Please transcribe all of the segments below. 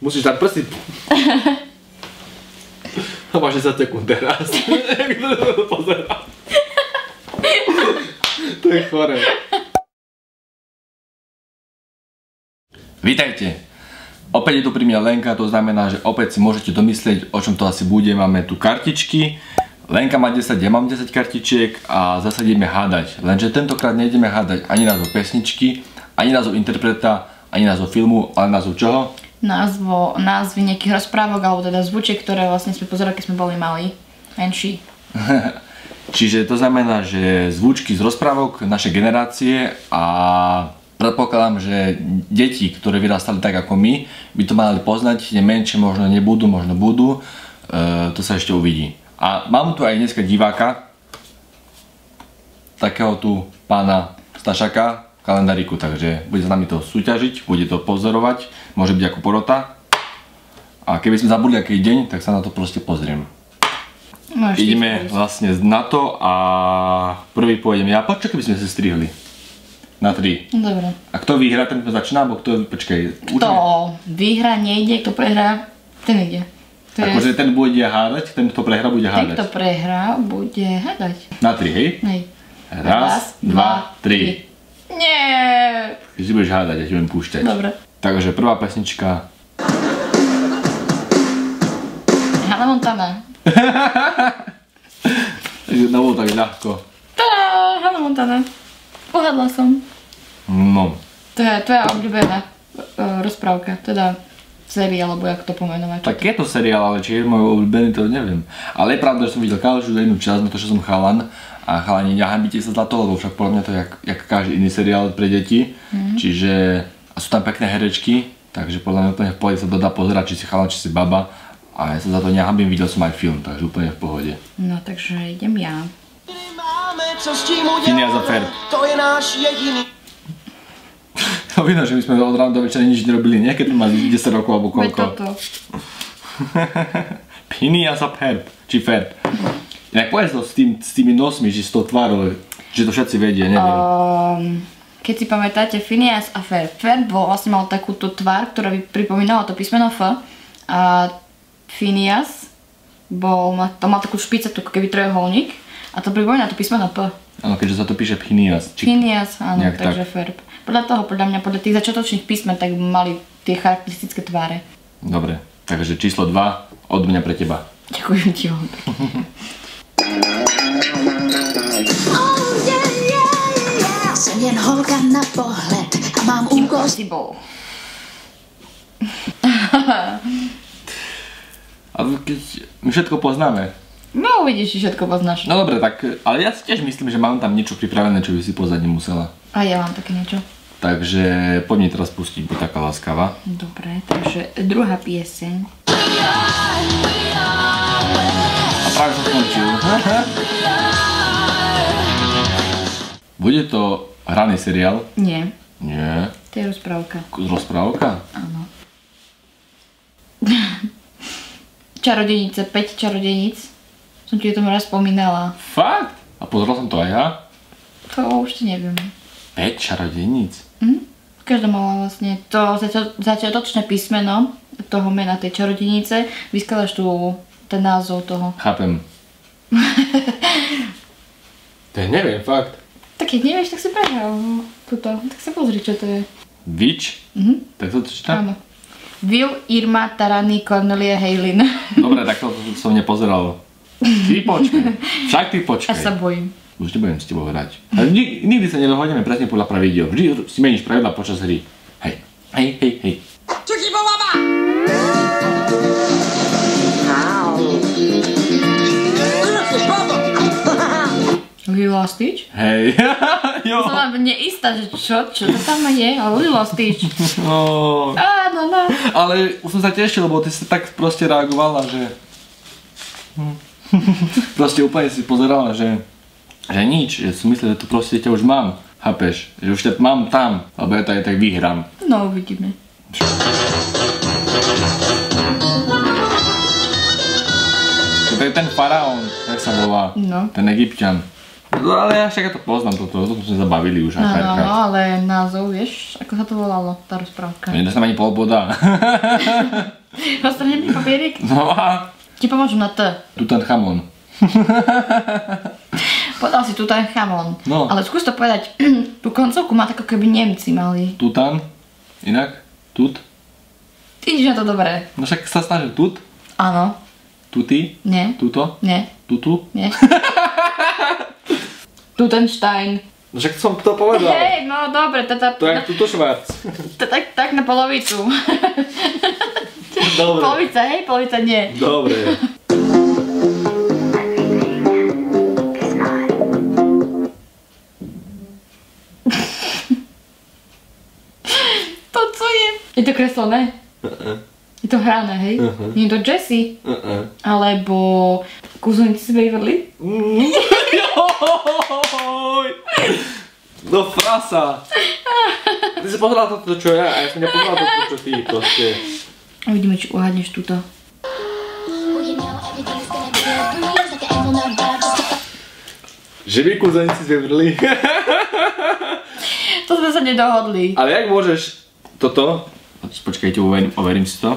Musíš dať prsty. To máš 10 sekúnd teraz. Jak to pozerá. To je chore. Vítajte. Opäť je tu pri mňa Lenka, to znamená, že opäť si môžete domyslieť, o čom to asi bude. Máme tu kartičky. Lenka má 10, ja mám 10 kartičiek a zase ideme hádať. Lenže tentokrát nejdeme hádať ani názov pesničky, ani názov interpreta, ani názov filmu, ale názov čoho? Názvo, názvy nejakých rozprávok, alebo teda zvučiek, ktoré vlastne sme pozerali, keď sme boli mali. Menší. Čiže to znamená, že zvučky z rozprávok našej generácie a predpokladám, že deti, ktoré vyrastali tak ako my, by to mali poznať, menšie možno nebudú, možno budú, e, to sa ešte uvidí. A mám tu aj dneska diváka, takého tu pána Stašaka kalendáriku, takže bude s nami to súťažiť, bude to pozorovať, môže byť ako porota. A keby sme zabudli aký deň, tak sa na to proste pozriem. No, Ideme vlastne na to a prvý pôjdem ja. Počkaj, keby sme si strihli. Na tri. Dobre. A kto vyhrá, ten začína, alebo kto, počkaj, Kto vyhra, nejde, kto prehrá, ten ide. To je- Akože ten bude hádať, ten, kto prehrá, bude ten, kto hádať. prehrá, bude hádať. Na tri, hej? Hej. Raz, dva, tri. Nie. Ty si budeš hádať, ja ti budem púšťať. Dobre. Takže prvá pesnička. Hannah Montana. Takže to bolo tak ľahko. Tadá, Hannah Montana. Uhadla som. No. To je tvoja obľúbená uh, rozprávka, teda séria, alebo jak to pomenovať. Tak je to seriál, ale či je môj obľúbený, to neviem. Ale je pravda, že som videl každú jednu časť, na to, že som chalan. A chalani, nehambite sa za to, lebo však podľa mňa to je jak, jak každý iný seriál pre deti. Čiže, a sú tam pekné herečky, takže podľa mňa úplne v pohode sa to dá pozerať, či si chalan, či si baba. A ja sa za to nehambím, videl som aj film, takže úplne v pohode. No takže idem ja. Máme co s tím udělat, to je náš jediný Vidno, že my sme od rána do večera nič nerobili, nie? Keď mali 10 rokov alebo Veď koľko. toto. Phineas a Ferb, či Ferb. Inak povedz to s, tým, s tými nosmi, že s tou tvárou, že to všetci vedia, neviem. Um, keď si pamätáte, Phineas a Ferb. Ferb bol, vlastne mal takúto tvár, ktorá by pripomínala to písmeno F. A Phineas bol, to mal takú špicatú, keby trojuholník. A to pripomína to písmeno P. Áno, keďže sa to píše Phineas. Či... Phineas, áno, takže tak. Ferb. Podľa toho, podľa mňa, podľa tých začiatočných písmen, tak mali tie charakteristické tváre. Dobre, takže číslo 2 od mňa pre teba. Ďakujem ti. Jsem jen holka na pohled a mám úkol. Ale keď my všetko poznáme. No uvidíš, že všetko poznáš. No dobre, tak, ale ja si tiež myslím, že mám tam niečo pripravené, čo by si poznať nemusela. A ja mám také niečo. Takže poď mi teraz pustiť, buď taká láskavá. Dobre, takže druhá pieseň. A práve som skončil. Bude to hraný seriál? Nie, Nie. to je rozprávka. Rozprávka? Áno. Čarodejnice, 5 čarodejníc. Som ti o tom raz spomínala. Fakt? A pozeral som to aj ja? To už ti neviem. 5 čarodeníc. Hm? Každá mala vlastne to začiat- začiatočné písmeno toho mena tej čarodejnice. Vyskladaš tu ten názov toho. Chápem. to je neviem, fakt. Tak keď nevieš, tak si prehral. Tuto. Tak sa pozri, čo to je. Witch? Mhm. Tak to čítam? Áno. Will, Irma, Tarany, Cornelia, Heylin. Dobre, tak to som nepozeral. Ty počkaj. Však ty A počkaj. sa bojím. Už nebudem s tebou hrať. Ale nik- nikdy sa nedohodneme presne podľa pravidel. Vždy si meníš pravidla počas hry. Hej. Hej, hej, hej. Čuky baba! Lilo a Stitch? Hej. jo. Som vám neistá, že čo, čo to tam je, ale Lilo a Stitch. No. Áno, no. Ale už som sa tešil, lebo ty si tak proste reagovala, že... Hm. proste úplne si pozerala, že... Že nič, že si myslel, že to proste ťa už mám. Chápeš? Že už ťa mám tam, lebo ja to aj tak vyhrám. No, uvidíme. To je ten faraón, jak sa volá. No. Ten egyptian. No ale ja však ja to poznám, toto, toto sme zabavili už aj Áno, párkrát. no, ale názov, vieš, ako sa to volalo, tá rozprávka. Nedostanem ani pol boda. Dostaneme mi papierik? No a Ti pomôžu na T. Tutanchamon. Podal si Tutanchamon. No. Ale skús to povedať, tú koncovku má tak, ako keby Nemci mali. Tutan? Inak? Tut? Ty ideš na to dobre. No však sa snažil tut? Áno. Tuty? Nie. Tuto? Nie. Tutu? Nie. Tutenstein. No však som to povedal. Hej, no dobre, teda, To je tuto švác. tak, tak na polovicu. Dobre. polovica, hej, polovica nie. Dobre. Kreslené? Je to hrané, hej? Nie je to Jessie? Uh-uh. Alebo kúzelníci z Waverly? Joj! No frasa! Ty si pozerala toto, čo ja, a ja som nepozeral toto, čo ty proste. Uvidíme, či uhádneš túto. Že vy z Beverly. To sme sa nedohodli. Ale jak môžeš toto... Počkajte, overím, overím si to.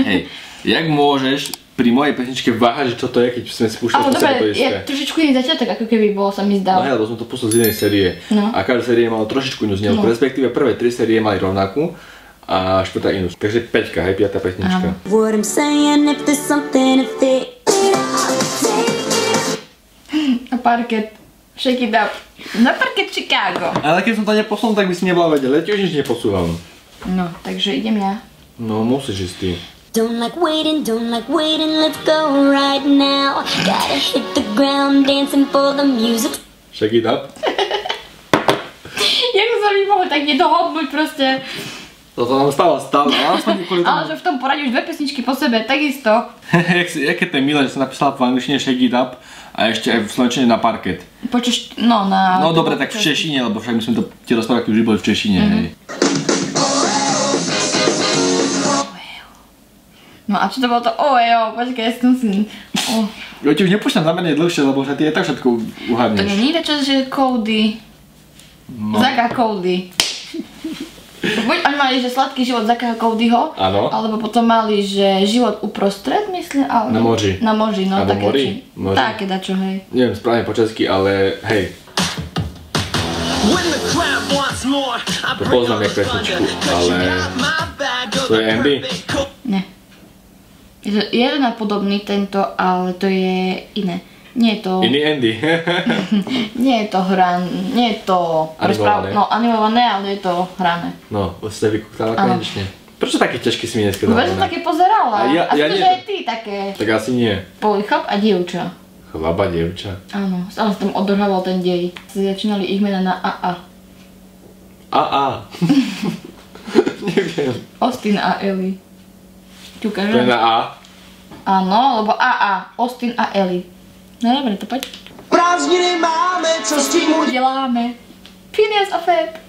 Hej, jak môžeš pri mojej pesničke váhať, že čo to je, keď sme spúšťali Ale to dobre, isté? je trošičku iný začiatok, ako keby bol, sa mi No zdal. hej, lebo som to pustil z inej série. No. A každá série mala trošičku inú znielku, No. respektíve prvé tri série mali rovnakú a štvrtá inú. Takže peťka, hej, piatá pesnička. What I'm saying, if there's something to fix it up, take it A parket. Shake it up. Na parket Chicago. Ale keď som to neposlal, tak by si nebola vedela, ja tiež nič neposúvam. No, takže idem ja. No musíš ísť ty. Don't like waiting, don't like waiting, let's go right now. Gotta hit the ground dancing for the music. Shake it up. Jak sa mi mohol tak nedohodnúť proste. Toto nám stáva stále, ale aspoň kvôli Ale že v tom poradí už dve pesničky po sebe, takisto. Jak Jaké to je milé, že som napísala v angličtine shake it up a ešte aj v slovenčine na parket. Počuš, no na... No dobre, tak v češtine, lebo však my sme to, tie rozprávky už boli v češtine, hej. No a čo to bolo to? O, jo, počkaj, ja som si... O, Ja ti už nepúšťam na menej dlhšie, lebo však ty aj tak všetko to uhádneš. nie je čo, že Cody. No. Zaka Cody. Buď oni mali, že sladký život Zaka Codyho, Áno. alebo potom mali, že život uprostred, myslím, ale... Na moři. Na moři, no, Alebo také mori? či... Také dačo, hej. Neviem správne po česky, ale hej. To poznám jak pesničku, ale... To je Andy? Ne. Je to jeden a podobný tento, ale to je iné. Nie je to... Iný Andy. Nie je to hran... Nie je to... Animované. No, animované, ale je to hrané. no, ste vykuktala konečne. Prečo také ťažké si mi dneska som dávané? také pozerala. A ja- a ja to, nie- aj ty také. Tak asi nie. Boli chlap a dievča. Chlaba, dievča. Áno, stále sa tam odrhával ten dej. Začínali ich mena na AA. A, a. Neviem. Austin a Ellie. Ti To je na A. Áno, lebo AA. Austin a Ellie. No dobre, to poď. Prázdniny máme, co s tím? Udeláme. Phineas a Ferb.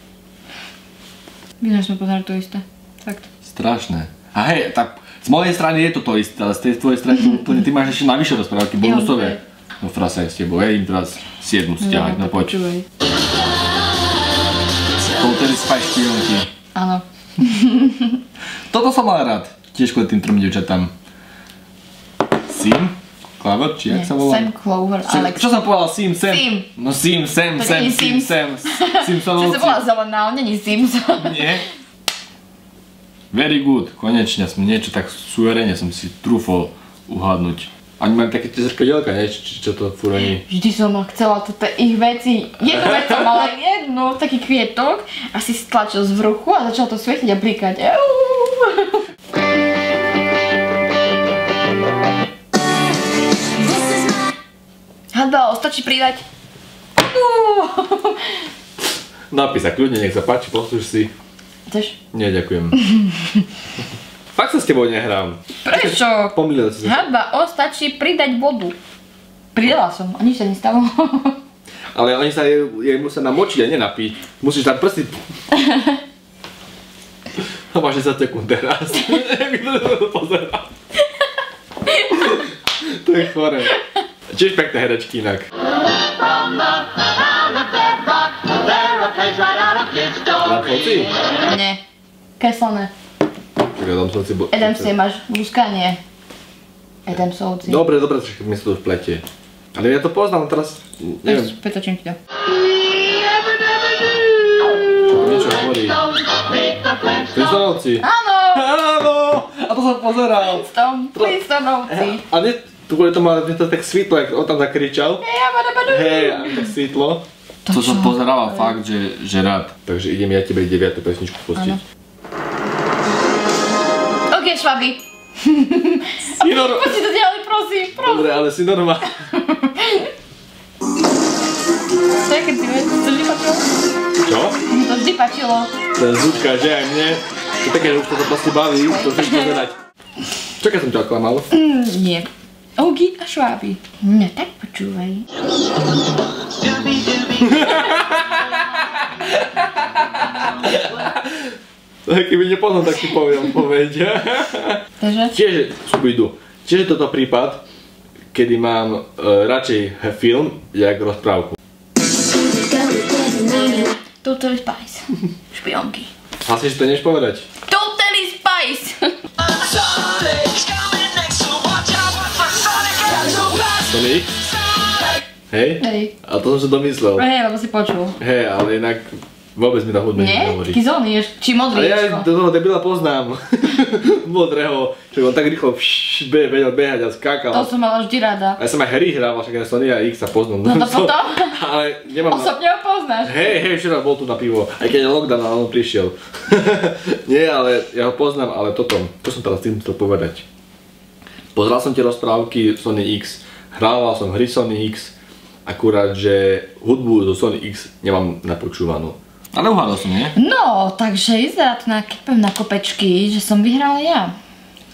Vidíš, sme pozerali to isté. Fakt. Strašné. A hej, tak z mojej strany je to to isté, ale z tej tvojej strany úplne, ty máš ešte navyše rozprávky, bonusové. No frasa je s tebou, ja idem teraz 7 stiahať, no poď. počúvaj. Poltery spaj špionky. Áno. Toto som mal rád, tiež kvôli tým trom devčatám. Sim? Clover, či jak sa volá? Sam Clover, Alex. Čo som povedal? Sim, Sam. Sim. No Sim, Sam, To Sam, Sim. Sam. Čo sa Simpsonovci. volá zelená, ale není Simpson. Nie? Very good, konečne som niečo tak suverene som si trúfol uhádnuť. Ani mám také tie zrkadielka? Či, či čo to furt oni... Vždy som chcela toto ich veci. Jednu vec som mala jednu, taký kvietok a si stlačil z vrchu a začal to svietiť a blikať. Eú. Hadal, stačí pridať. Uú. Napíš sa kľudne, nech sa páči, poslúž si. Chceš? Nie, ďakujem. Fakt sa s tebou nehrám. Prečo? Pomýlil si sa. Hadba, o, stačí pridať vodu. Pridala som a nič sa nestalo. Ale oni sa jej, jej musia namočiť a nenapiť. Musíš dať prsty. To máš 10 sekúnd teraz. Kto to pozerá? To je chore. Tiež pekné herečky inak. Na foci? Nie. Kreslené. Čakaj, Adamsovci... Bo... Adamsy máš blúskanie. Adamsovci. Dobre, dobre, trošku mi sa to vpletie. Ale ja to poznám teraz, neviem. Pretočím ti to. Čo to niečo hovorí? Pristanovci. Áno! Áno! A to som pozeral. Pristanovci. A nie tu ale mne to tak svitlo, jak on tam zakričal. Hej, tak svitlo. To To som čo? pozeral fakt, že, že rád. Takže idem ja tebe 9. pesničku pustiť. Ok, švaby. Si norm... Poď si to ďalej, prosím, prosím. Dobre, ale si normál. To je, keď si vieš, to vždy pačilo. Čo? Mi to vždy pačilo. Ten zvučka, že aj mne. To také, že už to proste baví, to chceš pozerať. Čakaj som ťa oklamal. Mm, nie. Ogi a šváby. Mňa tak počúvaj. Keby nepoznám, tak ti poviem, povedia. Takže? Tiež, Scooby-Doo, tiež je toto prípad, kedy mám uh, radšej film, jak rozprávku. Totally Spice. Špionky. Vlastne si to než povedať. Sonic? Hej? Hej. A to som si domyslel. Hej, lebo si počul. Hej, ale inak vôbec mi tá hudba Nie? nehovorí. Taký zóny, či modrý Ale ja toho debila poznám. Modrého. Že on tak rýchlo vš, be, vedel behať a skákal. To som mala vždy rada. A ja som aj hry hrával, však aj Sony a X a poznám. No to potom? Ale nemám... Osobne ho poznáš. Hej, hej, včera bol tu na pivo. Aj keď je lockdown, ale on prišiel. Nie, ale ja ho poznám, ale toto, čo som teraz tým chcel povedať. Pozeral som tie rozprávky Sony X, hrával som hry Sony X, akurát, že hudbu zo Sony X nemám napočúvanú. Ale uhádol som, nie? No, takže vyzerá to na, na kopečky, že som vyhrala ja.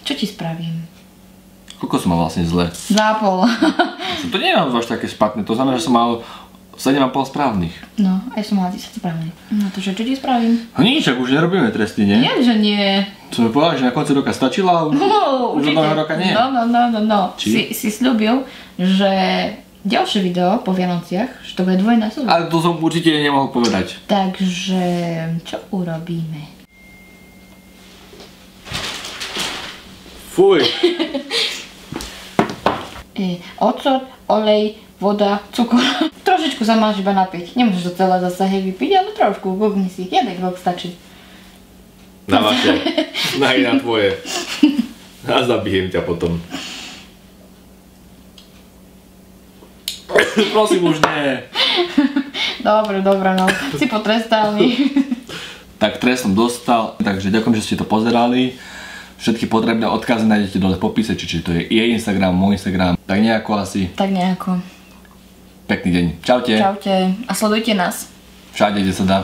Čo ti spravím? Koľko som mal vlastne zle? Dva a pol. To nie je až také špatné, to znamená, že som mal 7,5 správnych. No, a ja som mala 10 správnych. No to čo, čo ti spravím? No nič, ak už nerobíme tresty, nie? Nie, že nie. Som mi povedal, že na konci roka stačila a už, No, už od nového roka nie. No, no, no, no, no. Či? Si, si slúbil, že ďalšie video po Vianociach, že to bude dvojnásobné. Ale to som určite nemohol povedať. Takže, čo urobíme? Fuj. E, ocot, olej, voda, cukor. Trošičku sa máš iba napiť. Nemôžeš to celé zase hej vypiť, ale trošku, gugni si. Jeden glok stačí. Na vaše. Na na tvoje. A zabijem ťa potom. Prosím už nie. Dobre, dobre, no. Si potrestaný. Tak trest som dostal, takže ďakujem, že ste to pozerali. Všetky potrebné odkazy nájdete dole v popise, čiže to je jej Instagram, môj Instagram. Tak nejako asi. tak nejako. Pekný deň. Čaute. Čaute. A sledujte nás. Všade, kde sa dá.